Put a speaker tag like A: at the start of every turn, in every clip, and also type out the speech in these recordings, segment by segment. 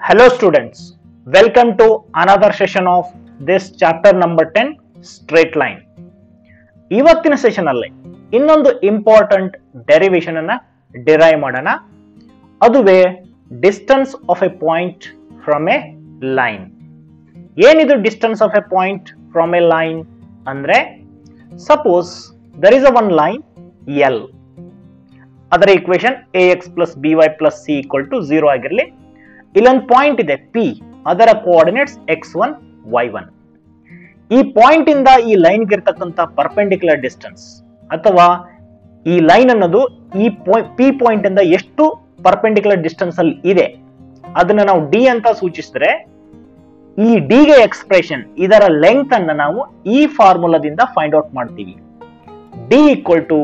A: Hello students, welcome to another session of this chapter number 10 straight line. ಇವತ್ತಿನ session ಅಲ್ಲಿ ಇನ್ನೊಂದು important derivation ಅನ್ನ derive ಮಾಡೋಣ. ಅದುವೇ distance of a point from a line ಏನಿದು distance of a point from a line ಅಂದ್ರೆ suppose there is a one line L ಅದರ equation a x plus b y plus c to zero ಆಗಿರಲಿ ಇಲ್ಲೊಂದು point ಇದೆ P ಅದರ coordinates x one y one ಈ point ಇಂದ ಈ line ಇರ್ತಕ್ಕಂಥ ಪರ್ಪೆಂಡಿಕ್ಯುಲರ್ ಡಿಸ್ಟೆನ್ಸ್ ಅಥವಾ ಈ ಲೈನ್ ಅನ್ನೋದು ಈ ಪಿ ಪಾಯಿಂಟ್ ಇಂದ ಎಷ್ಟು ಪರ್ಪೆಂಡಿಕ್ಯುಲರ್ ಡಿಸ್ಟೆನ್ಸ್ ಅಲ್ಲಿ ಇದೆ, ಅದನ್ನ ನಾವು ಡಿ ಅಂತ ಸೂಚಿಸಿದ್ರೆ, ಈ ಡಿ ಗೆ ಎಕ್ಸ್ಪ್ರೆಷನ್ ಇದರ ಲೆಂತ್ ಅನ್ನ ನಾವು ಈ ಫಾರ್ಮುಲಾದಿಂದ ಫೈಂಡ್ ಔಟ್ ಮಾಡ್ತೀವಿ. D equal to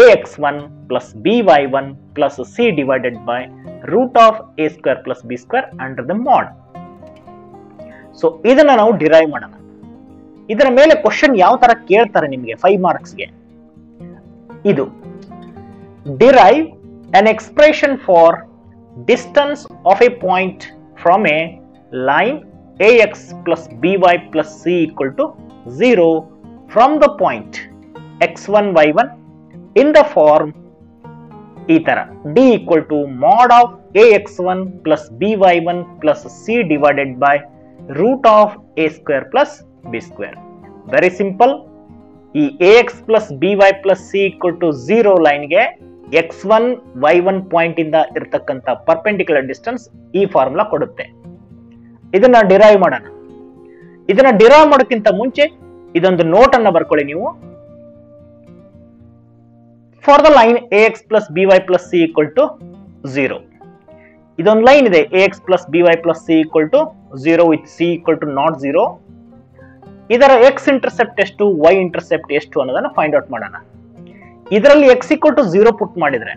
A: a x one plus b y one plus c divided by root of a square plus b square under the mod so ಇದನ್ನ ನಾವು ಡಿರೈವ್ ಮಾಡೋಣ. ಇದರ ಮೇಲೆ ಕ್ವಶನ್ ಯಾವ ತರ ಕೇಳ್ತಾರೆ ನಿಮಗೆ ಫೈವ್ ಮಾರ್ಕ್ಸ್ ಇದು derive an expression for distance of a point from a line a x plus b y plus c equal to zero from the point x one y one in the form ಈ ತರ. D equal to mod of a x one plus b y one plus c divided by root of a square plus b square very simple ಈ a x plus b y plus c equal to zero ಲೈನ್ಗೆ x one y one point ಇಂದ ಇರತಕ್ಕಂಥ perpendicular distance ಈ formula ಕೊಡುತ್ತೆ. ಇದನ್ನ derive ಮಾಡೋಣ. ಇದನ್ನ derive ಮಾಡೋಕ್ಕಿಂತ ಮುಂಚೆ ಇದೊಂದು ನೋಟ್ ಅನ್ನ ಬರ್ಕೊಳ್ಳಿ ನೀವು. For the line a x plus b y plus c equal to zero ಇದೊಂದು ಲೈನ್ ಇದೆ. A x plus b y plus c equal to zero with c equal to not zero ಇದರ X intercept ಎಷ್ಟು Y intercept ಎಷ್ಟು ಅನ್ನೋದನ್ನ find out ಮಾಡೋಣ. ಇದರಲ್ಲಿ x equal to zero put ಮಾಡಿದ್ರೆ,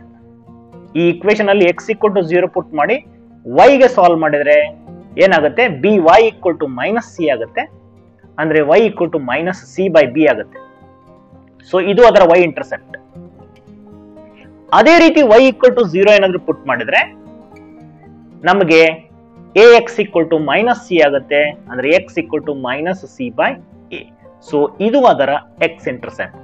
A: ಈ ಇಕ್ವೇಶನ್ ಅಲ್ಲಿ x equal to zero put ಮಾಡಿ y ಗೆ ಸಾಲ್ವ್ ಮಾಡಿದ್ರೆ ಏನಾಗುತ್ತೆ? B y equal to minus c ಆಗುತ್ತೆ. ಅಂದ್ರೆ y equal to minus c by b ಆಗುತ್ತೆ. ಸೊ ಇದು ಅದರ ವೈ ಇಂಟರ್ಸೆಪ್ಟ್ ಅದೇ ರೀತಿ y ಈಕ್ವಲ್ ಟು ಝೀರೋ ಏನಾದ್ರು ಪುಟ್ ಮಾಡಿದ್ರೆ ನಮಗೆ a x equal to minus c ಆಗುತ್ತೆ. ಅಂದ್ರೆ x equal to minus c by a so ಇದು ಅದರ ಎಕ್ಸ್ ಇಂಟರ್ಸೆಪ್ಟ್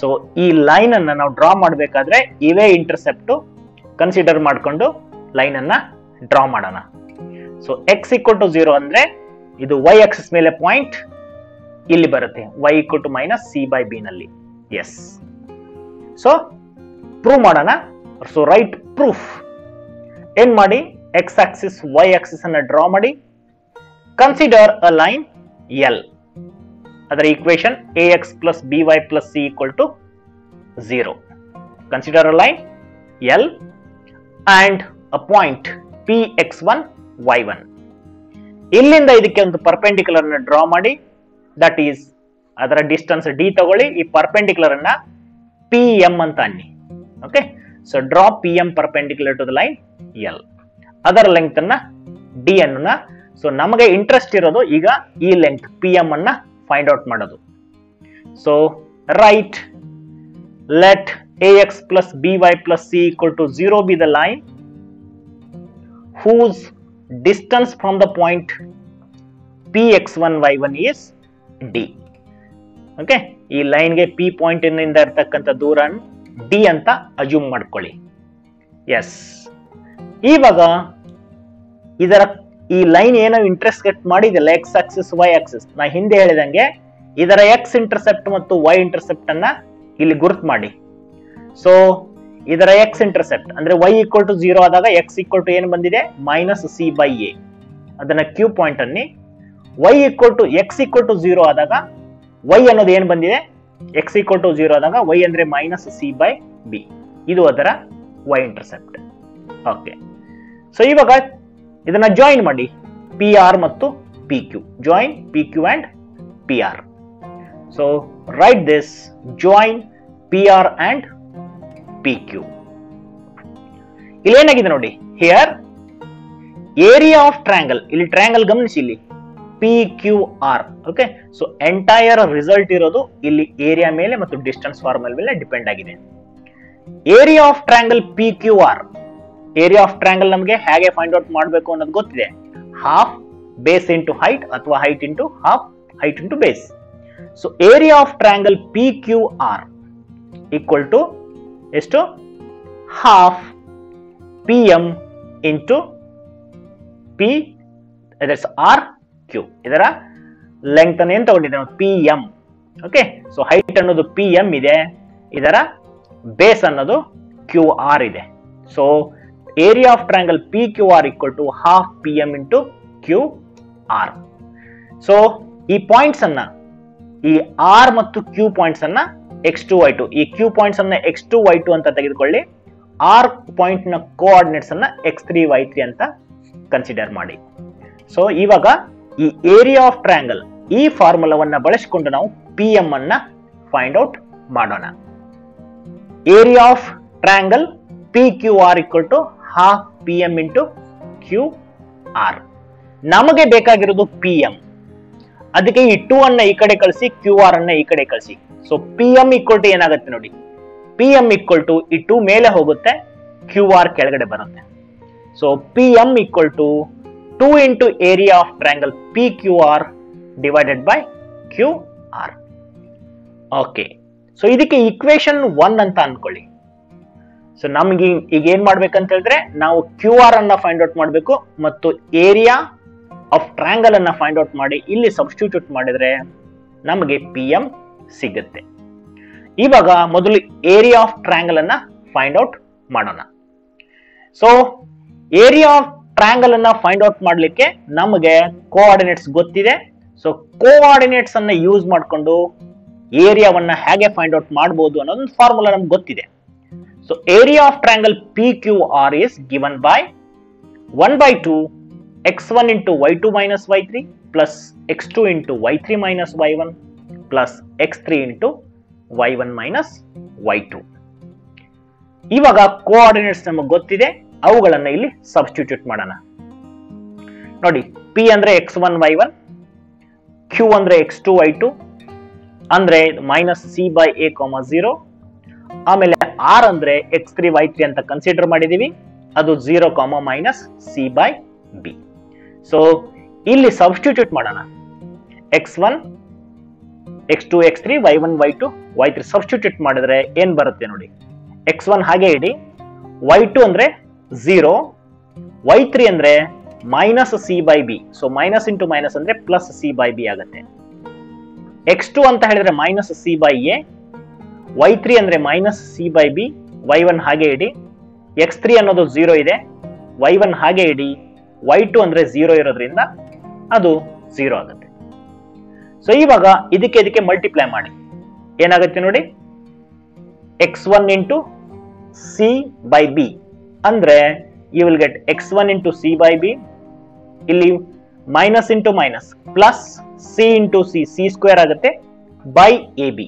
A: ಸೊ ಈ ಲೈನ್ ಅನ್ನ ನಾವು ಡ್ರಾ ಮಾಡಬೇಕಾದ್ರೆ ಇವೇ ಇಂಟರ್ಸೆಪ್ಟ್ ಕನ್ಸಿಡರ್ ಮಾಡಿಕೊಂಡು ಲೈನ್ ಅನ್ನ ಡ್ರಾ ಮಾಡೋಣ. So x equal to zero ಅಂದ್ರೆ ಇದು ವೈ ಆಕ್ಸಿಸ್ ಮೇಲೆ ಪಾಯಿಂಟ್ ಇಲ್ಲಿ ಬರುತ್ತೆ. Y equal to minus c by b ನಲ್ಲಿ. ಎಸ್ ಸೊ ಪ್ರೂವ್ ಮಾಡೋಣ. ಸೊ ರೈಟ್ ಪ್ರೂಫ್ ಏನ್ ಮಾಡಿ? ಎಕ್ಸ್ ಆಕ್ಸಿಸ್ ವೈ ಆಕ್ಸಿಸ್ ಅನ್ನ ಡ್ರಾ ಮಾಡಿ. ಕನ್ಸಿಡರ್ ಅ ಲೈನ್ ಎಲ್ ಅದರ equation a x plus b y plus c equal to zero consider a line L and a point P x one y one ಇಲ್ಲಿಂದ ಇದಕ್ಕೆ ಒಂದು perpendicular ಅನ್ನ draw ಮಾಡಿ. That is ಅದರ distance D ತಗೊಳ್ಳಿ. ಈ perpendicular ಅನ್ನ ಪಿ ಎಂ ಅಂತ ಅನ್ನಿ. Okay so draw P M perpendicular to the line L ಅದರ ಲೆಂತ್ ಅನ್ನ ಡಿ ಅನ್ನ ಸೊ ನಮಗೆ ಇಂಟ್ರೆಸ್ಟ್ ಇರೋದು ಈಗ ಈ ಲೆಂತ್ ಪಿ ಎಂ ಅನ್ನ ಫೈಂಡ್ ಔಟ್ ಮಾಡೋದು. So write let a x plus b y plus c equal to zero be the line whose distance from the point P x one y one is d okay ಈ ಲೈನ್ಗೆ P point ಇರ್ತಕ್ಕಂಥ ದೂರ D ಅಂತ assume ಮಾಡ್ಕೊಳ್ಳಿ. S ಇವಾಗ ಇದರ ಈ line ಏನೋ ಇಂಟ್ರೆಸ್ಟ್ ಕಟ್ ಮಾಡಿದೆಲ್ಲ ಎಕ್ಸ್ ಆಕ್ಸಿಸ್ ವೈ ಆಕ್ಸಿಸ್ ನಾ ಹಿಂದೆ ಹೇಳಿದಂಗೆ ಇದರ ಎಕ್ಸ್ ಇಂಟರ್ಸೆಪ್ಟ್ ಮತ್ತು ವೈ ಇಂಟರ್ಸೆಪ್ಟ್ ಅನ್ನ ಇಲ್ಲಿ ಗುರುತು ಮಾಡಿ. ಸೊ ಇದರ ಎಕ್ಸ್ ಇಂಟರ್ಸೆಪ್ಟ್ ಅಂದ್ರೆ ವೈ ಈಕ್ವಲ್ ಟು ಜೀರೋ ಆದಾಗ ಎಕ್ಸ್ ಈಕ್ವಲ್ ಟು ಏನು ಬಂದಿದೆ? ಮೈನಸ್ ಸಿ ಬೈ ಎ ಅದನ್ನ ಕ್ಯೂ ಪಾಯಿಂಟ್ ಅನ್ನಿ. Y equal to x equal to zero ಆದಾಗ ವೈ ಅನ್ನೋದು ಏನು ಬಂದಿದೆ? ಎಕ್ಸ್ ಈಕ್ವಲ್ ಟು ಜೀರೋ ಆದಾಗ ವೈ ಅಂದ್ರೆ ಮೈನಸ್ ಸಿ ಬೈ ಬಿ ಇದು ಅದರ ವೈ ಇಂಟರ್ಸೆಪ್ಟ್ ಓಕೆ ಸೊ ಇವಾಗ ಇದನ್ನ ಜಾಯಿನ್ ಮಾಡಿ. ಪಿ ಆರ್ ಮತ್ತು P Q join P Q and P R so right this join P R and P Q ಇಲ್ಲಿ ಏನಾಗಿದೆ ನೋಡಿ? ಹಿಯರ್ ಏರಿಯಾ ಆಫ್ ಟ್ರ್ಯಾಂಗಲ್ ಇಲ್ಲಿ ಟ್ರ್ಯಾಂಗಲ್ ಗಮನಿಸಿ ಇಲ್ಲಿ. P Q R okay so entire result ಇರೋದು ಇಲ್ಲಿ area ಮೇಲೆ ಮತ್ತು ಡಿಸ್ಟೆನ್ಸ್ ಫಾರ್ಮಲ್ ಮೇಲೆ ಡಿಪೆಂಡ್ ಆಗಿದೆ. Area of triangle P Q R area of triangle ನಮಗೆ ಹೇಗೆ ಫೈಂಡ್ ಔಟ್ ಮಾಡಬೇಕು ಅನ್ನೋದು ಗೊತ್ತಿದೆ. ಹಾಫ್ ಬೇಸ್ ಇಂಟು ಹೈಟ್ ಅಥವಾ height into half height into base so area of triangle P Q R equal to ಎಷ್ಟು half P M into P that's R Q ಇದರ length ಅನ್ನು ಏನ್ ನಾವು? P M okay so height ಅನ್ನೋದು P M ಇದೆ. ಇದರ base ಅನ್ನೋದು Q R ಇದೆ. So area of triangle P Q R equal to half P M into Q R so ಈ ಪಾಯಿಂಟ್ಸ್ ಅನ್ನ, ಈ ಆರ್ ಮತ್ತು ಕ್ಯೂ ಪಾಯಿಂಟ್ಸ್ ಅನ್ನ ಎಕ್ಸ್ ಟು ವೈ ಟು ಈ ಕ್ಯೂ ಪಾಯಿಂಟ್ಸ್ ಅನ್ನ ಎಕ್ಸ್ ಟು ವೈ ಟು ಅಂತ ತೆಗೆದುಕೊಳ್ಳಿ. ಆರ್ ಪಾಯಿಂಟ್ನ ಕೋಆರ್ಡಿನೇಟ್ಸ್ ಅನ್ನ ಎಕ್ಸ್ ತ್ರೀ ವೈ ತ್ರೀ ಅಂತ ಕನ್ಸಿಡರ್ ಮಾಡಿ. ಸೊ ಇವಾಗ ಈ ಏರಿಯಾ ಆಫ್ ಟ್ರಯಾಂಗಲ್ ಈ ಫಾರ್ಮುಲಾವನ್ನ ಬಳಸಿಕೊಂಡು ನಾವು ಪಿ ಎಂ ಅನ್ನ ಫೈಂಡ್ ಔಟ್ ಮಾಡೋಣ. Area of triangle P Q R equal to half P M into Q R ನಮಗೆ ಬೇಕಾಗಿರೋದು ಪಿ ಎಂ ಅದಕ್ಕೆ ಈ ಟೂ ಅನ್ನ ಈ ಕಡೆ ಕಳಿಸಿ ಕ್ಯೂ ಆರ್ ಅನ್ನ ಈ ಕಡೆ ಕಳಿಸಿ. So P M equal to ಏನಾಗುತ್ತೆ ನೋಡಿ? ಪಿ ಎಂ ಈಕ್ವಲ್ ಟು ಈ ಟೂ ಮೇಲೆ ಹೋಗುತ್ತೆ ಕ್ಯೂ ಆರ್ ಕೆಳಗಡೆ ಬರುತ್ತೆ. So P M equal to two into area of triangle P Q R divided by Q R okay so ಇದಕ್ಕೆ equation one ಅಂತ ಅನ್ಕೊಳ್ಳಿ. ಸೊ ನಮ್ಗೆ ಈಗ ಏನ್ ಮಾಡ್ಬೇಕಂತ ಹೇಳಿದ್ರೆ, ನಾವು ಕ್ಯೂ ಆರ್ ಫೈಂಡ್ ಔಟ್ ಮಾಡಬೇಕು ಮತ್ತು ಏರಿಯಾ ಆಫ್ ಟ್ರಯಾಂಗಲ್ ಅನ್ನ ಫೈಂಡ್ ಔಟ್ ಮಾಡಿ ಇಲ್ಲಿ ಸಬ್ಸ್ಟಿಟ್ಯೂಟ್ ಮಾಡಿದ್ರೆ ನಮಗೆ ಪಿ ಎಂ ಸಿಗುತ್ತೆ. ಇವಾಗ ಮೊದಲು ಏರಿಯಾ ಆಫ್ ಟ್ರಯಾಂಗಲ್ ಅನ್ನ ಫೈಂಡ್ ಔಟ್ ಮಾಡೋಣ. ಸೊ ಏರಿಯಾ ಆಫ್ ಟ್ರಯಾಂಗಲ್ ಅನ್ನ ಫೈಂಡ್ ಔಟ್ ಮಾಡಲಿಕ್ಕೆ ನಮಗೆ ಕೋಆರ್ಡಿನೇಟ್ಸ್ ಗೊತ್ತಿದೆ. ಸೊ ಕೋಆರ್ಡಿನೇಟ್ಸ್ ಅನ್ನ ಯೂಸ್ ಮಾಡಿಕೊಂಡು ಏರಿಯಾವನ್ನ ಹೇಗೆ ಫೈಂಡ್ ಔಟ್ ಮಾಡಬಹುದು ಅನ್ನೋದೊಂದು ಫಾರ್ಮುಲಾ ನಮ್ಗೆ ಗೊತ್ತಿದೆ. So area of triangle P Q R is given by one by two X one into Y two minus Y three plus X two into Y three minus Y one plus X three into Y one minus Y two ಇವಾಗ coordinates ನಮಗೆ ಗೊತ್ತಿದೆ. ಅವುಗಳನ್ನ ಇಲ್ಲಿ substitute ಮಾಡೋಣ. ನೋಡಿ P ಅಂದ್ರೆ X one Y one Q ಅಂದ್ರೆ X two Y two ಅಂದ್ರೆ minus C by A comma zero ಆಮೇಲೆ ಆರ್ ಅಂದ್ರೆ ಎಕ್ಸ್ ತ್ರೀ ವೈ ತ್ರೀ ಅಂತ ಕನ್ಸಿಡರ್ ಮಾಡಿದೀವಿ, ಅದು zero comma minus C by B so ಇಲ್ಲಿ ಸಬ್ಸ್ಟಿಟ್ಯೂಟ್ ಮಾಡೋಣ. X one X two X three Y one Y two Y three substitute ಮಾಡಿದ್ರೆ ಏನ್ ಬರುತ್ತೆ ನೋಡಿ? ಎಕ್ಸ್ ಒನ್ ಹಾಗೆ ಇಡಿ. ವೈ ಟು ಅಂದ್ರೆ ಝೀರೋ ವೈ ತ್ರೀ ಅಂದ್ರೆ minus C by B so minus into minus ಅಂದ್ರೆ ಪ್ಲಸ್ ಸಿ ಬೈ ಬಿ ಆಗುತ್ತೆ. ಎಕ್ಸ್ ಟು ಅಂತ ಹೇಳಿದ್ರೆ minus C by A Y three ಅಂದ್ರೆ minus C by B Y one ಹಾಗೆ ಇಡಿ. X three ಅನ್ನೋದು zero ಇದೆ ವೈ ಒನ್ ಹಾಗೆ ಇಡಿ. ವೈ ಟು ಅಂದ್ರೆ ಝೀರೋ ಇರೋದ್ರಿಂದ ಅದು ಝೀರೋ ಆಗುತ್ತೆ. ಸೊ ಇವಾಗ ಇದಕ್ಕೆ ಇದಕ್ಕೆ ಮಲ್ಟಿಪ್ಲೈ ಮಾಡಿ. ಏನಾಗುತ್ತೆ ನೋಡಿ? X one into C by B ಅಂದ್ರೆ you will get X one into C by B ಇಲ್ಲಿ minus into minus plus C into C C square ಆಗುತ್ತೆ ಬೈ ಎ ಬಿ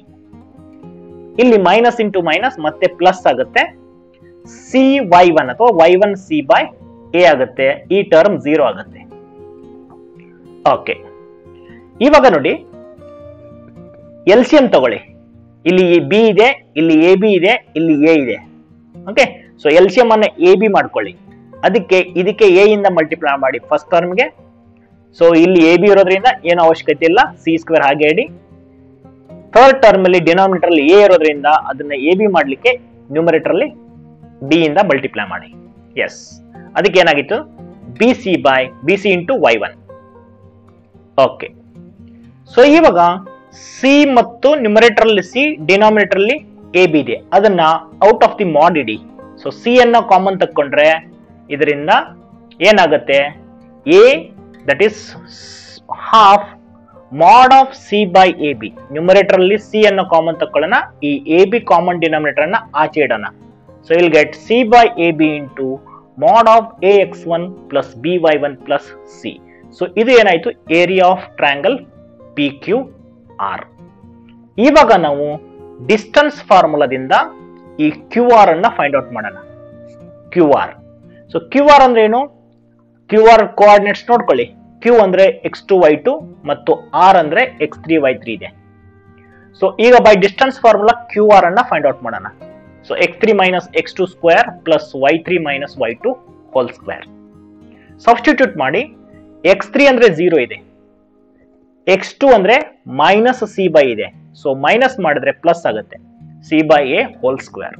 A: ಇಲ್ಲಿ ಮೈನಸ್ ಇಂಟು ಮೈನಸ್ ಮತ್ತೆ plus ಆಗುತ್ತೆ C Y one ಅಥವಾ Y one C by A ಆಗುತ್ತೆ. ಈ term zero ಆಗುತ್ತೆ. Okay ಇವಾಗ ನೋಡಿ ಎಲ್ಸಿಎಂ ತಗೊಳ್ಳಿ. ಇಲ್ಲಿ ಬಿ ಇದೆ, ಇಲ್ಲಿ ಎ ಬಿ ಇದೆ, ಇಲ್ಲಿ ಎ ಇದೆ. ಓಕೆ ಸೊ ಎಲ್ಸಿಎಂ ಅನ್ನ ಎ ಬಿ ಮಾಡ್ಕೊಳ್ಳಿ. ಅದಕ್ಕೆ, ಇದಕ್ಕೆ ಎ ಇಂದ ಮಲ್ಟಿಪ್ಲೈ ಮಾಡಿ ಫಸ್ಟ್ ಟರ್ಮ್ಗೆ ಸೊ ಇಲ್ಲಿ ಎ ಬಿ ಇರೋದ್ರಿಂದ ಏನು ಅವಶ್ಯಕತೆ ಇಲ್ಲ. ಸಿ ಸ್ಕ್ವೇರ್ ಹಾಗೆ ಹೇಳಿ. ಥರ್ಡ್ ಟರ್ಮ್ ಅಲ್ಲಿ ಡಿನಾಮಿನೇಟರ್ ಅಲ್ಲಿ ಎ ಇರೋದ್ರಿಂದ ಅದನ್ನ ಎ ಬಿ ಮಾಡ್ಲಿಕ್ಕೆ ನ್ಯೂಮರೇಟರ್ ಅಲ್ಲಿ ಬಿ ಇಂದ ಮಲ್ಟಿಪ್ಲೈ ಮಾಡಿ. ಎಸ್ ಅದಕ್ಕೆ ಏನಾಗಿತ್ತು? B C by B C into Y one okay so ಇವಾಗ ಸಿ ಮತ್ತು ನ್ಯೂಮರೇಟರ್ ಅಲ್ಲಿ ಸಿ ಡಿನಾಮಿನೇಟರ್ ಅಲ್ಲಿ ಎ ಬಿ ಇದೆ. ಅದನ್ನ ಔಟ್ ಆಫ್ ದಿ ಮಾಡ್ ಇಡಿ. ಸೊ ಸಿ ಅನ್ನ ಕಾಮನ್ ತಕ್ಕೊಂಡ್ರೆ ಇದರಿಂದ ಏನಾಗುತ್ತೆ? A that is half mod of C by A B numerator ಅಲ್ಲಿ ಸಿ ಅನ್ನ ಕಾಮನ್ ತಕ್ಕೊಳ್ಳೋಣ. ಈ ಎ ಬಿ ಕಾಮನ್ ಡಿನಾಮಿನೇಟರ್ ಅನ್ನ ಆಚೆ ಇಡೋಣ. So I'll get C by A B into mod of A X one plus B Y one plus C so ಇದು ಏನಾಯ್ತು? Area of triangle P Q R ಇವಾಗ ನಾವು distance ಫಾರ್ಮುಲಾದಿಂದ ಈ Q R ಅನ್ನ ಫೈಂಡ್ ಔಟ್ ಮಾಡೋಣ. Q R so Q R ಅಂದ್ರೆ ಏನು? ಕ್ಯೂ ಆರ್ ಕೋಆರ್ಡಿನೇಟ್ಸ್ ನೋಡ್ಕೊಳ್ಳಿ. ಕ್ಯೂ ಅಂದ್ರೆ ಎಕ್ಸ್ ಟು ವೈ ಟು ಮತ್ತು ಆರ್ ಅಂದ್ರೆ ಎಕ್ಸ್ ತ್ರೀ ವೈ ತ್ರೀ ಇದೆ. ಸೊ ಈಗ by distance formula Q R ಅನ್ನ ಫೈಂಡ್ ಔಟ್ ಮಾಡೋಣ. So X three minus X two square plus Y three minus Y two whole square substitute ಮಾಡಿ. X three ಅಂದ್ರೆ zero ಇದೆ. X two ಅಂದ್ರೆ minus C by ಇದೆ. So minus ಮಾಡಿದ್ರೆ plus ಆಗುತ್ತೆ. C by A whole square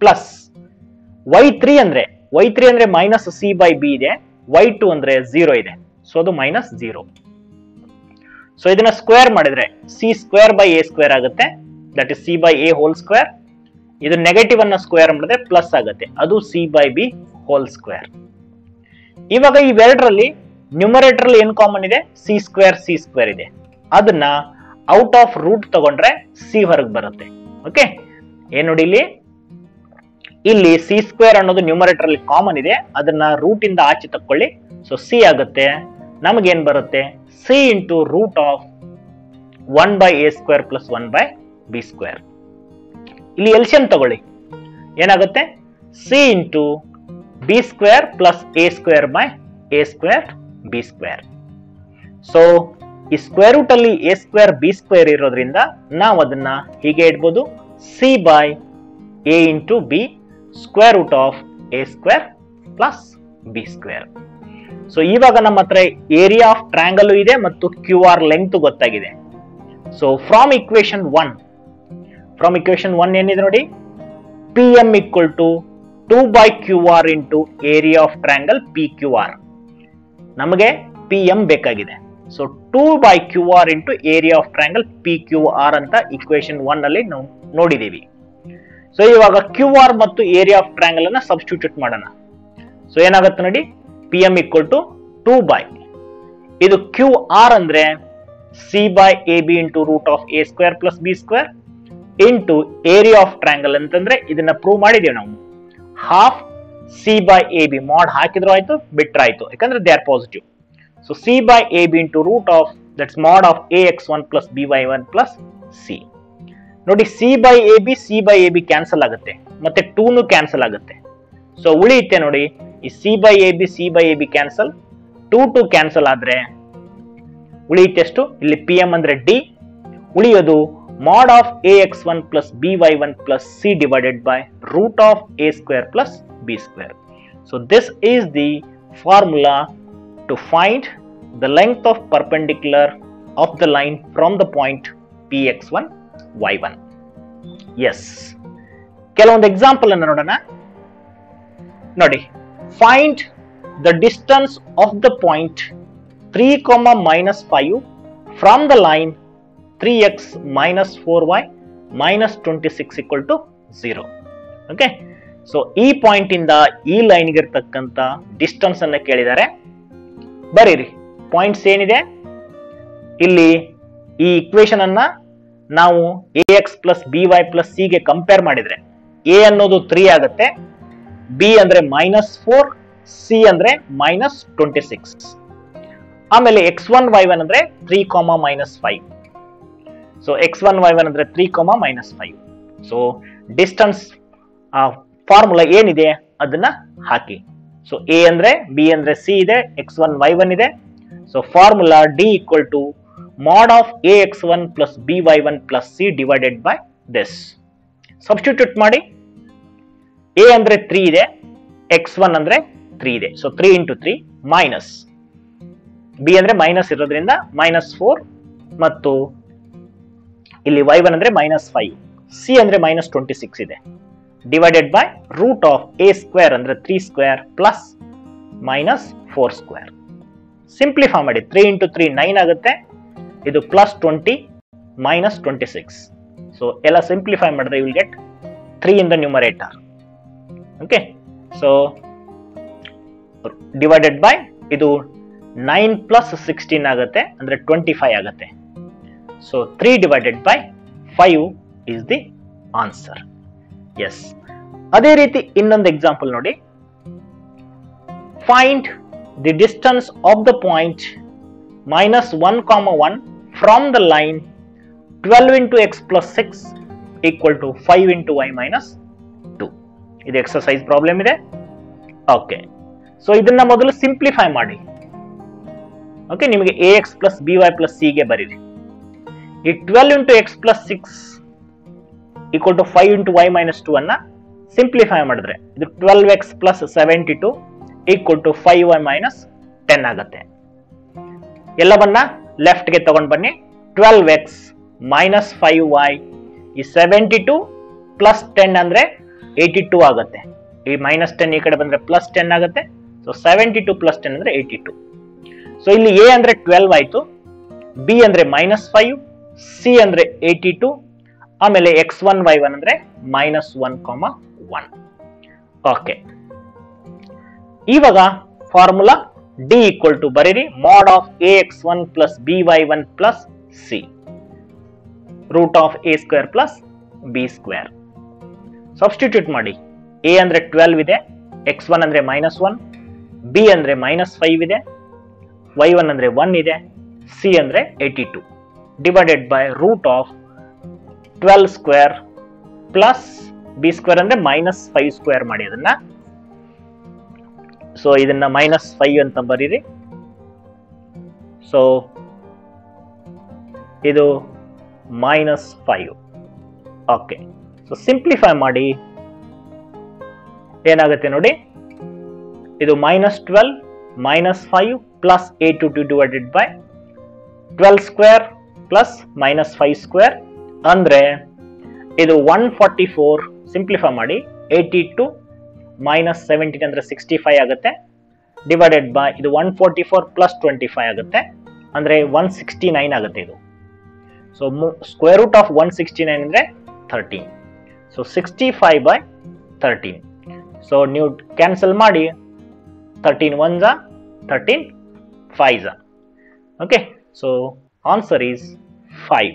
A: plus Y three ಅಂದ್ರೆ Y three ಅಂದ್ರೆ minus C by B ಇದೆ ವೈ ಟು ಅಂದ್ರೆ ಝೀರೋ ಇದೆ. ಸೊ ಅದು ಮೈನಸ್ ಝೀರೋ ಸೊ ಇದನ್ನ ಸ್ಕ್ವೇರ್ ಮಾಡಿದ್ರೆ C square by A square ಆಗುತ್ತೆ. That is C by A whole square ಇದು ನೆಗೆಟಿವ್ ಅನ್ನ ಸ್ಕ್ವೇರ್ ಮಾಡಿದ್ರೆ ಪ್ಲಸ್ ಆಗುತ್ತೆ. ಅದು C by B whole square ಇವಾಗ ಇವೆರಡರಲ್ಲಿ ನ್ಯೂಮರೇಟರ್ ಏನ್ ಕಾಮನ್ ಇದೆ? ಸಿ ಸ್ಕ್ವೇರ್ ಸಿ ಸ್ಕ್ವೇರ್ ಇದೆ. ಅದನ್ನ ಔಟ್ ಆಫ್ ರೂಟ್ ತಗೊಂಡ್ರೆ ಸಿ ಹೊರಗೆ ಬರುತ್ತೆ. ಓಕೆ ಏನ್ ನೋಡಿ ಇಲ್ಲಿ? ಇಲ್ಲಿ ಸಿ ಸ್ಕ್ವೇರ್ ಅನ್ನೋದು ನ್ಯೂಮರೇಟರ್ ಅಲ್ಲಿ ಕಾಮನ್ ಇದೆ. ಅದನ್ನ ರೂಟ್ ಇಂದ ಆಚೆ ತಕ್ಕೊಳ್ಳಿ. ಸೊ ಸಿ ಆಗುತ್ತೆ. ನಮಗೇನ್ ಬರುತ್ತೆ? C into root of one by A square plus one by B square ಇಲ್ಲಿ ಎಲ್ಸಿಯಂ ತಗೊಳ್ಳಿ. ಏನಾಗುತ್ತೆ? C into B square plus A square by A square B square so ಈ ಸ್ಕ್ವೇರ್ ರೂಟ್ ಅಲ್ಲಿ A square B square ಇರೋದ್ರಿಂದ ನಾವು ಅದನ್ನ ಹೀಗೆ ಇಡ್ಬೋದು. C by a into b square root of a square plus b square. So ಇವಾಗ ನಮ್ಮ ಹತ್ರ ಏರಿಯಾ ಆಫ್ ಟ್ರ್ಯಾಂಗಲ್ ಇದೆ ಮತ್ತು ಕ್ಯೂ ಆರ್ ಲೆಂತ್ ಗೊತ್ತಾಗಿದೆ. So from equation one from equation one ಏನಿದೆ ನೋಡಿ? P M equal to two by Q R into area of triangle P Q R ನಮಗೆ P M ಬೇಕಾಗಿದೆ. So two by Q R into area of triangle P Q R ಅಂತ equation one ಅಲ್ಲಿ ನಾವು ನೋಡಿದೀವಿ. So ಇವಾಗ Q R ಮತ್ತು area of triangle ಅನ್ನ substitute ಮಾಡೋಣ. ಸೊ ಏನಾಗುತ್ತೆ ನೋಡಿ? P M equal to two by ಇದು ಕ್ಯೂ ಆರ್ ಅಂದ್ರೆ C by A B into root of A square plus B square into area of triangle ಅಂತಂದ್ರೆ ಇದನ್ನ prove ಮಾಡಿದೀವಿ ನಾವು. Half C by A B mod ಹಾಕಿದ್ರು ಆಯ್ತು ಬಿಟ್ರೆ ಆಯ್ತು ಯಾಕಂದ್ರೆ they are positive into root of that's mod of A X one plus B Y one plus C ನೋಡಿ C by A B C by A B cancel ಆಗುತ್ತೆ. ಮತ್ತೆ ಟೂನು cancel ಆಗುತ್ತೆ. ಸೊ ಉಳಿಯುತ್ತೆ ನೋಡಿ, ಈ C by A B C by A B cancel two two cancel ಆದ್ರೆ ಉಳಿಯುತ್ತೆ ಎಷ್ಟು? ಇಲ್ಲಿ ಪಿ ಎಂ ಅಂದ್ರೆ ಡಿ ಉಳಿಯೋದು mod of A X one plus B Y one plus C divided by root of A square plus B square so this is the formula to find the length of perpendicular of the line from the point px1 y1 yes ಕೆಲವೊಂದು example ಅನ್ನು ನೋಡೋಣ. ನೋಡಿ find the distance of the point three comma minus five from the line three X minus four Y minus twenty six equal to zero okay so ಈ point ಇಂದ ಈ ಲೈನ್ಗೆ ಇರ್ತಕ್ಕಂಥ distance ಅನ್ನ ಕೇಳಿದ್ದಾರೆ ಬರೀರಿ. ಪಾಯಿಂಟ್ಸ್ ಏನಿದೆ? ಇಲ್ಲಿ ಈ ಇಕ್ವೇಶನ್ ಅನ್ನ ನಾವು A X plus B Y plus C ಗೆ ಕಂಪೇರ್ ಮಾಡಿದ್ರೆ ಎ ಅನ್ನೋದು ತ್ರೀ ಆಗುತ್ತೆ ಬಿ ಅಂದ್ರೆ ಮೈನಸ್ ಫೋರ್ ಸಿ ಅಂದ್ರೆ ಮೈನಸ್ ಟ್ವೆಂಟಿ ಸಿಕ್ಸ್ ಆಮೇಲೆ ಎಕ್ಸ್ ಒನ್ ವೈ ಒನ್ ಅಂದ್ರೆ three comma minus five so X one Y one ಅಂದ್ರೆ three comma minus five so distance formula ಏನಿದೆ? ಅದನ್ನ ಹಾಕಿ. ಸೊ ಎ ಅಂದ್ರೆ ಬಿ ಅಂದ್ರೆ ಸಿ ಇದೆ ಎಕ್ಸ್ ಒನ್ ವೈ ಒನ್ ಇದೆ. So formula D equal to mod of A X one plus B Y one plus C divided by this substitute ಮಾಡಿ. A ಅಂದ್ರೆ three ಇದೆ ಎಕ್ಸ್ ಒನ್ ಅಂದ್ರೆ three ಇದೆ. So three into three minus B ಅಂದ್ರೆ minus ಇರೋದ್ರಿಂದ minus four ಮತ್ತು ಇಲ್ಲಿ Y one ಅಂದ್ರೆ ಮೈನಸ್ ಫೈವ್ ಸಿ ಅಂದ್ರೆ ಮೈನಸ್ ಟ್ವೆಂಟಿ ಸಿಕ್ಸ್ ಇದೆ. Divided by root of A square ಅಂದ್ರೆ three square plus minus four square simplify ಮಾಡಿ. ತ್ರೀ ಇಂಟು ತ್ರೀ ನೈನ್ ಆಗುತ್ತೆ. ಇದು plus twenty minus twenty six so ಎಲ್ಲ simplify ಮಾಡಿದ್ರೆ will get three in the numerator okay so divided by ಇದು nine plus sixteen ಆಗುತ್ತೆ, ಅಂದ್ರೆ twenty five ಆಗುತ್ತೆ. So three divided by five is the answer yes ಅದೇ ರೀತಿ ಇನ್ನೊಂದು example ನೋಡಿ. Find the distance of the point minus one comma one from the line twelve into x plus six equal to five into y minus two ಇದು exercise problem ಇದೆ. Okay so ಇದನ್ನ ಮೊದಲು simplify ಮಾಡಿ. Okay ನಿಮಗೆ a x plus b y plus ಸಿಗೆ ಬರೀರಿ. ಈ twelve into x plus six equal to five into y minus two ಅನ್ನ ಸಿಂಪ್ಲಿಫೈ ಮಾಡಿದ್ರೆ, ಇದು twelve x plus seventy two equal to five y minus ten ಆಗುತ್ತೆ ಎಲ್ಲವನ್ನ ಲೆಫ್ಟ್ಗೆ ತಗೊಂಡು ಬನ್ನಿ. Twelve x minus five y ಈ ಸೆವೆಂಟಿ ಟು ಪ್ಲಸ್ ಟೆನ್ ಅಂದ್ರೆ ಏಯ್ಟಿ ಟೂ ಆಗುತ್ತೆ. ಈ ಮೈನಸ್ ಟೆನ್ ಈ ಕಡೆ ಬಂದ್ರೆ ಪ್ಲಸ್ ಟೆನ್ ಆಗುತ್ತೆ. So seventy two plus ten ಅಂದ್ರೆ ಏಯ್ಟಿ ಟು ಸೊ ಇಲ್ಲಿ ಎ ಅಂದ್ರೆ ಟ್ವೆಲ್ವ್ ಆಯ್ತು. ಬಿ ಅಂದ್ರೆ ಮೈನಸ್ ಫೈವ್ ಸಿ ಅಂದ್ರೆ ಏಯ್ಟಿ ಟು ಆಮೇಲೆ ಎಕ್ಸ್ ಒನ್ ವೈ ಒನ್ ಅಂದ್ರೆ minus one comma one okay ಇವಾಗ ಫಾರ್ಮುಲಾ ಡಿ ಈಕ್ವಲ್ ಟು ಬರೀರಿ mod of a x one plus b y one plus c root of a square plus b square substitute ಮಾಡಿ. A ಅಂದ್ರೆ twelve ಇದೆ X one ಅಂದ್ರೆ minus one b ಅಂದ್ರೆ minus five ಇದೆ Y one ಅಂದ್ರೆ one ಇದೆ c ಅಂದ್ರೆ eighty two divided by root of twelve square plus b square ಅಂದ್ರೆ ಮೈನಸ್ ಫೈವ್ ಸ್ಕ್ವೇರ್ ಮಾಡಿ ಅದನ್ನ. ಸೊ ಇದನ್ನ ಮೈನಸ್ ಫೈವ್ ಅಂತ ಬರೀರಿ. ಸೊ ಇದು minus five okay so simplify ಮಾಡಿ. ಏನಾಗುತ್ತೆ ನೋಡಿ? ಇದು minus twelve minus five plus eighty two divided by twelve square plus minus five square ಅಂದ್ರೆ ಇದು ಒನ್ ಫಾರ್ಟಿ ಫೋರ್ ಸಿಂಪ್ಲಿಫೈ ಮಾಡಿ ಏಯ್ಟಿ ಟು ಮೈನಸ್ ಸೆವೆಂಟೀನ್ ಅಂದ್ರೆ ಸಿಕ್ಸ್ಟಿ ಫೈವ್ ಆಗುತ್ತೆ. ಡಿವೈಡೆಡ್ ಬೈ ಇದು one forty four plus twenty five ಆಗುತ್ತೆ. ಅಂದ್ರೆ one sixty nine ಆಗುತ್ತೆ ಇದು. So square root of one sixty nine ಅಂದ್ರೆ thirteen so sixty five by thirteen so ನೀವು cancel ಮಾಡಿ ಥರ್ಟೀನ್ ಒನ್ ಝಾ thirteen five Jha okay so answer is five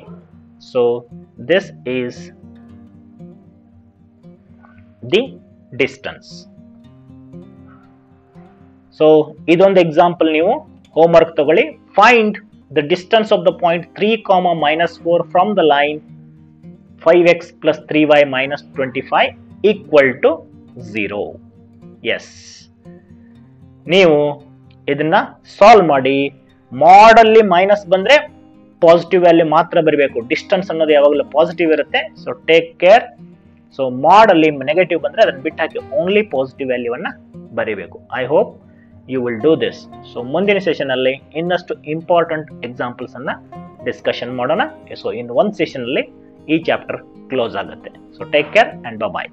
A: so this is the distance so ಇದೊಂದು example ನೀವು homework ತಗೊಳ್ಳಿ. Find the distance of the point three comma minus four from the line five X plus three Y minus twenty five equal to zero yes ನೀವು ಇದನ್ನ solve ಮಾಡಿ. ಮಾಡಲ್ಲಿ minus ಬಂದ್ರೆ positive value ಮಾತ್ರ ಬರಬೇಕು. Distance ಅನ್ನೋದು ಯಾವಾಗಲೂ ಪಾಸಿಟಿವ್ ಇರುತ್ತೆ. ಸೊ ಟೇಕ್ ಕೇರ್ ಸೊ ಮಾಡಲ್ಲಿ ನೆಗೆಟಿವ್ ಬಂದ್ರೆ ಅದನ್ನ ಬಿಟ್ಟು ಹಾಕಿ ಓನ್ಲಿ ಪಾಸಿಟಿವ್ ವ್ಯಾಲ್ಯೂ ಅನ್ನ ಬರೀಬೇಕು. I hope you will do this so ಮುಂದಿನ ಸೆಷನ್ ಅಲ್ಲಿ ಇನ್ನಷ್ಟು ಇಂಪಾರ್ಟೆಂಟ್ ಎಕ್ಸಾಂಪಲ್ಸನ್ನು ಡಿಸ್ಕಷನ್ ಮಾಡೋಣ. ಸೊ ಇನ್ ಒಂದು ಸೆಷನ್ ಅಲ್ಲಿ ಈ ಚಾಪ್ಟರ್ ಕ್ಲೋಸ್ ಆಗುತ್ತೆ. So take care and bye